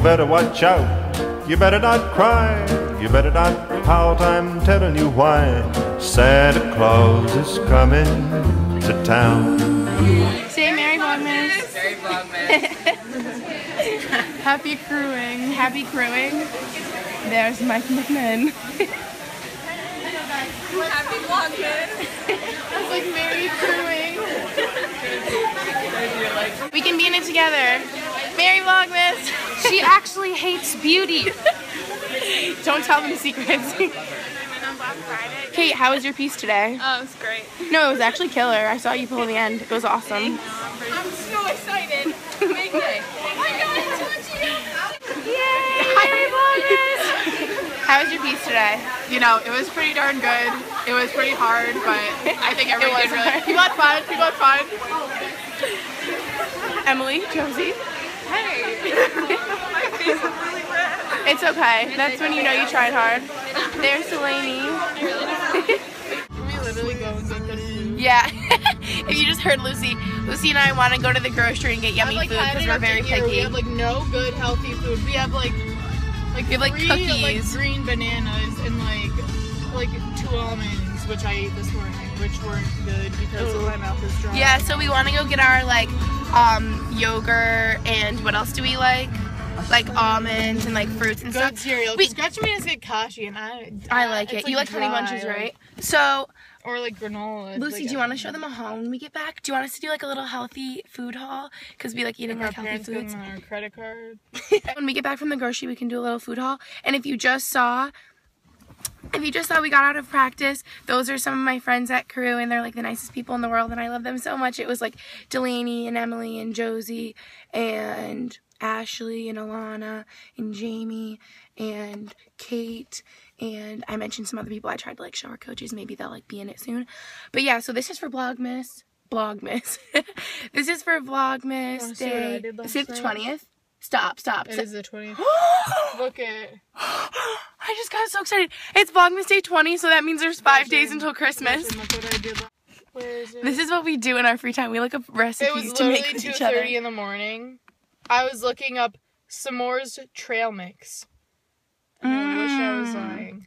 you better watch out. You better not cry. You better not pout. I'm telling you why. Santa Claus is coming to town. Say Merry Vlogmas. Very vlogmas. Happy crewing. Happy crewing. There's Mike McMahon. Happy vlogmas. It's like Merry crewing. We can be in it together. Merry Vlogmas. She actually hates beauty. Don't tell them the secrets. Kate, how was your piece today? Oh, it was great. No, it was actually killer. I saw you pull in the end. It was awesome. I'm so excited. Make day. Oh my god, How was your piece today? You know, it was pretty darn good. It was pretty hard, but I think everyone was did really. hard. People had fun. People had fun. Emily, Josie. Hey. my face is really red. It's okay. That's when you know you tried hard. There's Delaney. We literally go and get good food. Yeah. if you just heard Lucy, Lucy and I want to go to the grocery and get yummy like food because we're very picky. We have like no good healthy food. We have like like We have, like, three, like cookies. green bananas and like like two almonds, which I ate this morning, which weren't good because Ooh. my mouth is dry. Yeah, so we want to go get our like um yogurt and what else do we like? Like almonds and like fruits and Good stuff. cereal. We- Gretchen made us get kashi, and I I like it. you like honey dry, bunches, like- right? So, Or like granola. Lucy, like, do you want to show them a haul when we get back? Do you want us to do like a little healthy food haul? Because we like eating like Our healthy foods. our credit card. when we get back from the grocery, we can do a little food haul. And if you just saw, if you just saw we got out of practice, those are some of my friends at crew, and they're like the nicest people in the world, and I love them so much. It was like Delaney and Emily and Josie and Ashley and Alana and Jamie and Kate and I mentioned some other people. I tried to like show our coaches. Maybe they'll like be in it soon. But yeah, so this is for Vlogmas. Vlogmas. this is for Vlogmas Day. Is it the twentieth? Stop! Stop! It stop. is the 20th. Look at I just got so excited. It's Vlogmas Day 20, so that means there's five days until Christmas. Gretchen, look what I did. last- Where is it? This is what we do in our free time. We look up recipes. it was to make literally with each other. thirty in the morning. I was looking up s'mores trail mix. And I wish I was Mm. lying.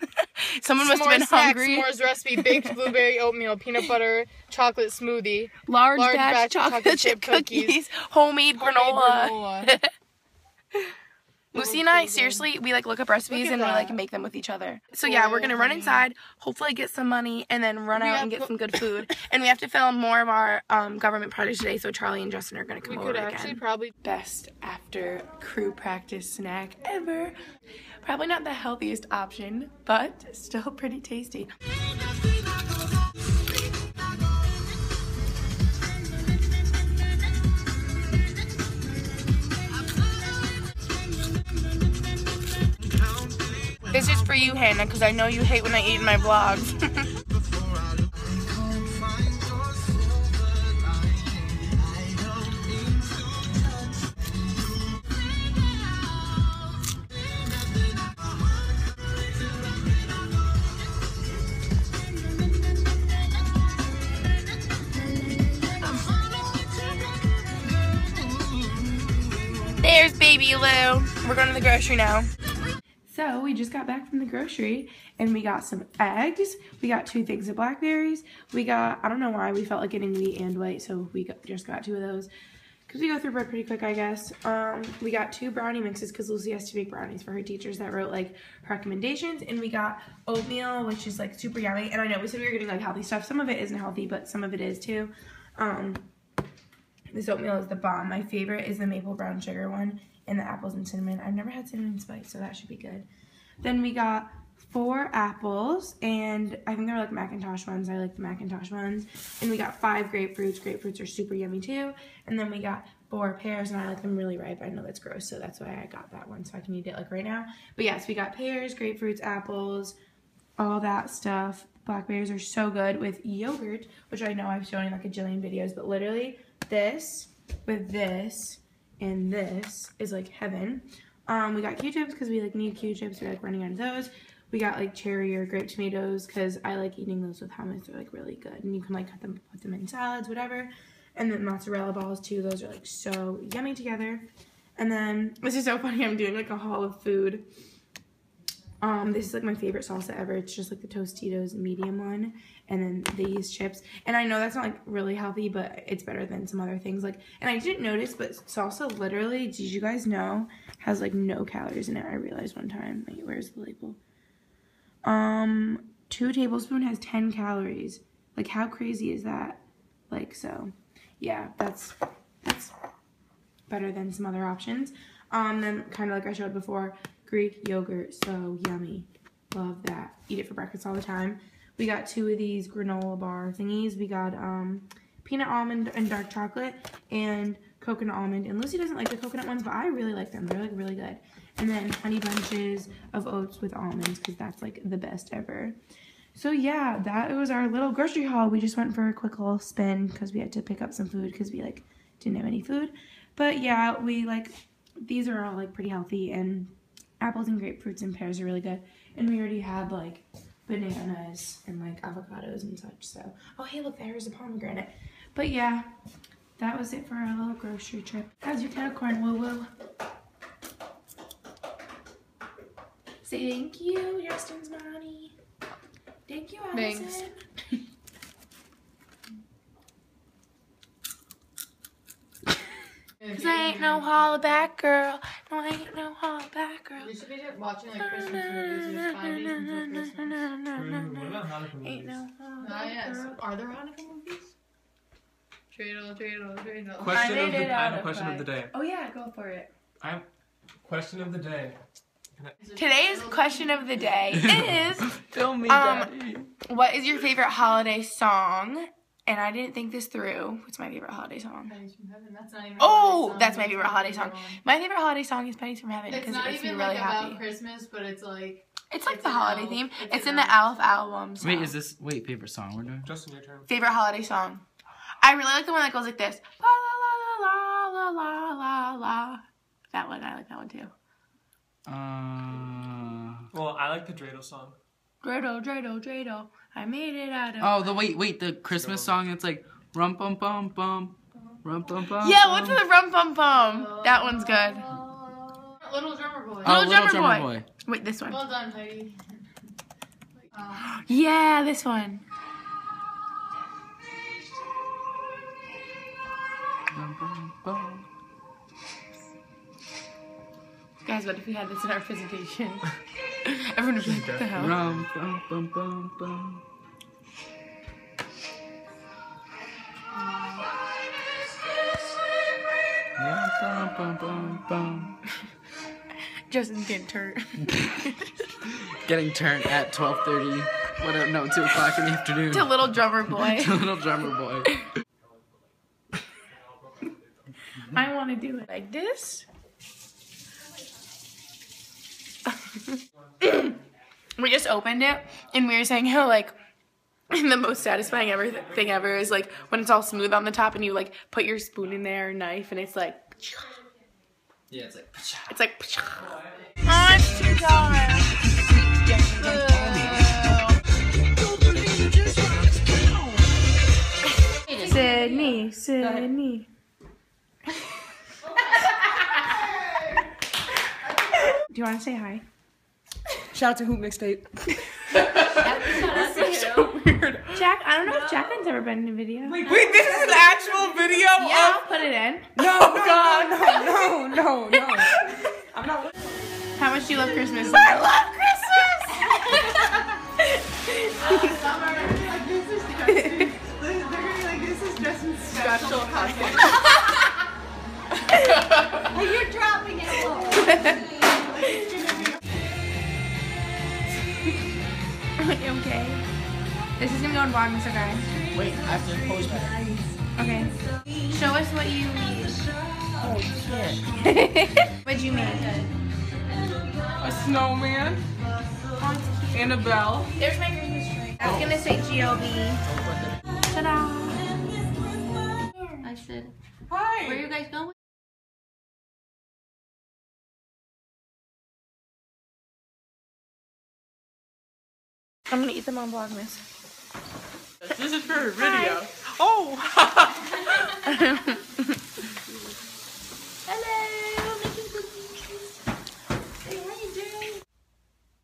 Someone must have been snack, hungry. S'mores recipe: baked blueberry oatmeal, peanut butter, chocolate smoothie, Large, large batch, batch chocolate, chip cookies, cookies, homemade, homemade granola. granola. Lucy and I seriously, we like look up recipes at and we like make them with each other. So yeah, we're gonna run inside, hopefully get some money, and then run We out and get some good food. and we have to film more of our um, government projects today. So Charlie and Justin are gonna come We over could again. actually probably best after crew practice snack ever. Probably not the healthiest option, but still pretty tasty. This is for you, Hannah, because I know you hate when I eat in my vlogs. There's baby Lou. We're going to the grocery now. So we just got back from the grocery and we got some eggs. We got two things of blackberries. We got, I don't know why, we felt like getting wheat and white, so we got, just got two of those. Because we go through bread pretty quick, I guess. Um, we got two brownie mixes because Lucy has to make brownies for her teachers that wrote like recommendations. And we got oatmeal, which is like super yummy. And I know we said we were getting like healthy stuff. Some of it isn't healthy, but some of it is too. Um, this oatmeal is the bomb. My favorite is the maple brown sugar one and the apples and cinnamon. I've never had cinnamon spice, so that should be good. Then we got four apples, and I think they're like McIntosh ones. I like the McIntosh ones. And we got five grapefruits. Grapefruits are super yummy too. And then we got four pears, and I like them really ripe. I know that's gross, so that's why I got that one, so I can eat it like right now. But yes, we got pears, grapefruits, apples, all that stuff. Blackberries are so good with yogurt, which I know I've shown in like a jillion videos, but literally this with this and this is like heaven. Um, we got Q-tips because we like need Q-tips. We're like running out of those. We got like cherry or grape tomatoes because I like eating those with hummus. They're like really good, and you can like cut them, put them in salads, whatever. And then mozzarella balls too. Those are like so yummy together. And then this is so funny. I'm doing like a haul of food. Um, this is like my favorite salsa ever. It's just like the Tostitos medium one, and then these chips. And I know that's not like really healthy, but it's better than some other things. Like, and I didn't notice, but salsa literally, did you guys know, has like no calories in it? I realized one time. Wait, where's the label? Um, two tablespoon has 10 calories. Like, how crazy is that? Like, so, yeah, that's that's better than some other options. Um, then kind of like I showed before, Greek yogurt, so yummy. Love that. Eat it for breakfast all the time. We got two of these granola bar thingies. We got um, peanut almond and dark chocolate and coconut almond. And Lucy doesn't like the coconut ones, but I really like them. They're like really good. And then honey bunches of oats with almonds because that's like the best ever. So yeah, that was our little grocery haul. We just went for a quick little spin because we had to pick up some food because we like didn't have any food. But yeah, we like these are all like pretty healthy and apples and grapefruits and pears are really good. And we already had like bananas and like avocados and such. So oh hey look there's a pomegranate. But yeah, that was it for our little grocery trip. How's your kettle corn woo woo? Say thank you, Justin's mommy. Thank you, Allison. Thanks. Cause I ain't no hollaback girl. No, I ain't no hollaback girl. We should be watching like Christmas movies. There's five days until Christmas. Ain't no Ah, yes. Are there Hanukkah movies? Dreidel, dreidel, dreidel. Question I of the I have a question of five. the day. Oh yeah, go for it. I have question of the day. Today's question of the day is Film me, Um, Daddy. what is your favorite holiday song? And I didn't think this through. What's my favorite holiday song? Pennies from Heaven. That's not even. Oh, that's my song. favorite holiday song. My favorite holiday song is Pennies from Heaven because it not makes me even really like happy. about Christmas, but it's like It's like it's the holiday Elf. theme. It's It's, an in the Elf. Alf album. song. Wait, is this wait favorite song we're doing? Justin, your turn. favorite holiday song? I really like the one that goes like this. La la la la la la la la. That one, I like that one too. Uh Well, I like the dreidel song. Dreidel, dreidel, dreidel. I made it out of. oh the wait wait the Christmas song It's like rum bum bum bum rum bum bum. Yeah, what's the rum pum pum? That one's good. Little Drummer Boy. Oh, Little Drummer Boy. Wait, this one. Well done, Heidi. Uh, Yeah, this one. Bum, bum, bum. Guys, what if we had this in our presentation? Everyone would be like, what the hell? Rum bum bum bum bum. Bum, bum, bum, bum. Justin's getting turned. Getting turned at twelve thirty. Whatever, no, two o'clock in the afternoon. to little drummer boy. To little drummer boy. I want to do it like this. We just opened it and we were saying how like the most satisfying ever thing ever is like when it's all smooth on the top and you like put your spoon in there or knife and it's like Yeah, it's like. it's like oh, it's too dark. Sydney, Sydney. Do you want to say hi? Shout out to Hoop Mixtape. Jack, I don't know if Jacqueline's ever been in a video. Wait, Wait, this is an actual video yeah, I'll put it in. No, no, no, no, no, no. I'm not. How much do you love Christmas? I love is gonna go in Vlogmas, okay? Wait, I have to pose better. Okay. Show us what you made. Oh shit. What'd you make? A snowman. Annabelle. There's my Christmas tree. I was gonna say GLB. Ta-da! I said, Hi. where are you guys going? I'm gonna eat them on Vlogmas. This is for a video. Hi. Oh! Hello,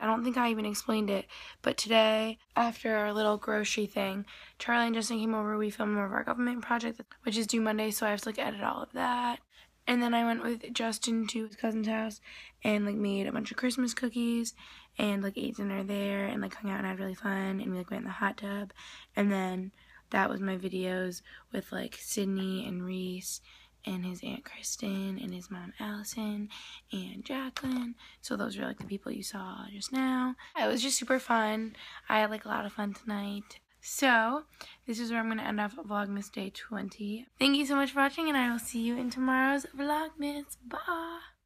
I don't think I even explained it, but today, after our little grocery thing, Charlie and Justin came over. We filmed more of our government project, which is due Monday, so I have to like edit all of that. And then I went with Justin to his cousin's house and like made a bunch of Christmas cookies and like ate dinner there and like hung out and had really fun and we like went in the hot tub. And then that was my videos with like Sydney and Reese and his aunt Kristen and his mom Allison and Jacqueline. So those are like the people you saw just now. It was just super fun. I had like a lot of fun tonight. So, this is where I'm going to end off Vlogmas Day 20. Thank you so much for watching, and I will see you in tomorrow's Vlogmas. Bye!